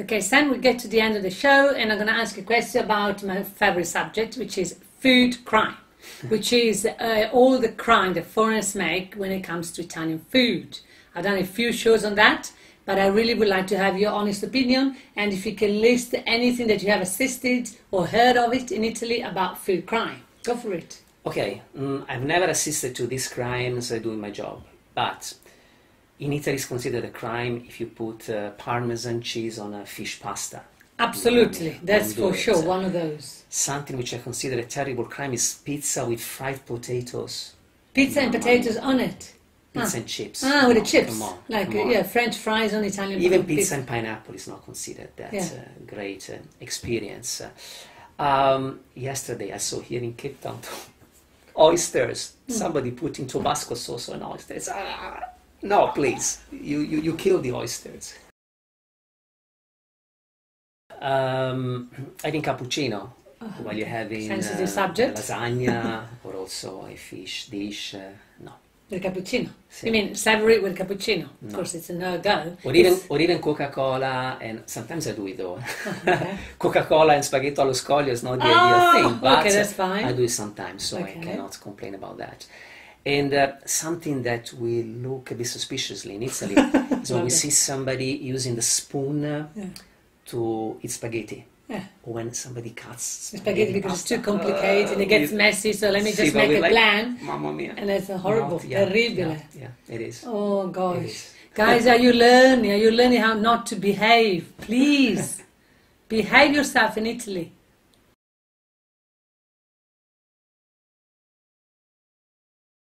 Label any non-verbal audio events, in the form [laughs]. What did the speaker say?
Okay, Sam, we get to the end of the show, and I'm going to ask you a question about my favorite subject, which is food crime, [laughs] which is uh, all the crime that foreigners make when it comes to Italian food. I've done a few shows on that, but I really would like to have your honest opinion, and if you can list anything that you have assisted or heard of it in Italy about food crime. Go for it. Okay, mm, I've never assisted to these crimes uh, doing my job, but in Italy it's considered a crime if you put uh, parmesan cheese on a fish pasta. Absolutely, that's for sure one of those. Something which I consider a terrible crime is pizza with fried potatoes, Pizza and No, potatoes on it. pizza Ah. and chips. Ah, with the chips, Come on, like come on. yeah, French fries on Italian. Even pizza. pizza and pineapple is not considered that Yeah. uh, great uh, experience. Um, yesterday I saw here in Cape Town [laughs] oysters. Hmm. Somebody putting Tabasco sauce on oysters. Ah, no, please, you, you, you kill the oysters. Um, I think cappuccino while you're having Oh, Sensitive uh, subject. lasagna [laughs] or also a fish dish. Uh, no. With cappuccino. Sì. You mean savory with cappuccino? Of course, it's a no-go. Or even, It's- or even Coca-Cola, and sometimes I do it though. [laughs] okay. Coca-Cola and spaghetti allo scoglio is not the Oh, ideal thing, but okay, that's fine. I do it sometimes, so Okay. I cannot complain about that. And uh, something that we look a bit suspiciously in Italy [laughs] is when we see somebody using the spoon uh, Yeah. to eat spaghetti, Yeah. or when somebody cuts Spaghetti because it's too pasta. complicated and it Uh, gets messy, so let me just make a like- plan. Mamma mia. And it's horrible, Not- yeah, terrible. Yeah, yeah, it is. Oh gosh. is. Guys, are you learning? Are you learning how not to behave? Please. [laughs] behave yourself in Italy.